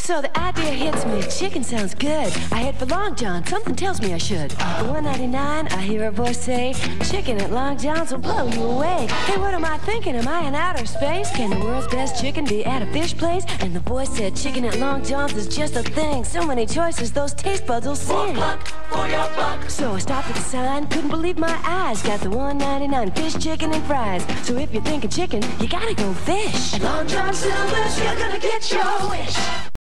So the idea hits me. Chicken sounds good. I head for Long John. Something tells me I should. At 199, I hear a voice say, Chicken at Long John's will blow you away. Hey, what am I thinking? Am I in outer space? Can the world's best chicken be at a fish place? And the voice said, Chicken at Long John's is just a thing. So many choices, those taste buds will sing. for your buck. So I stopped at the sign, couldn't believe my eyes. Got the 199 fish, chicken, and fries. So if you're thinking chicken, you gotta go fish. At Long John Silver's, you're gonna get your wish.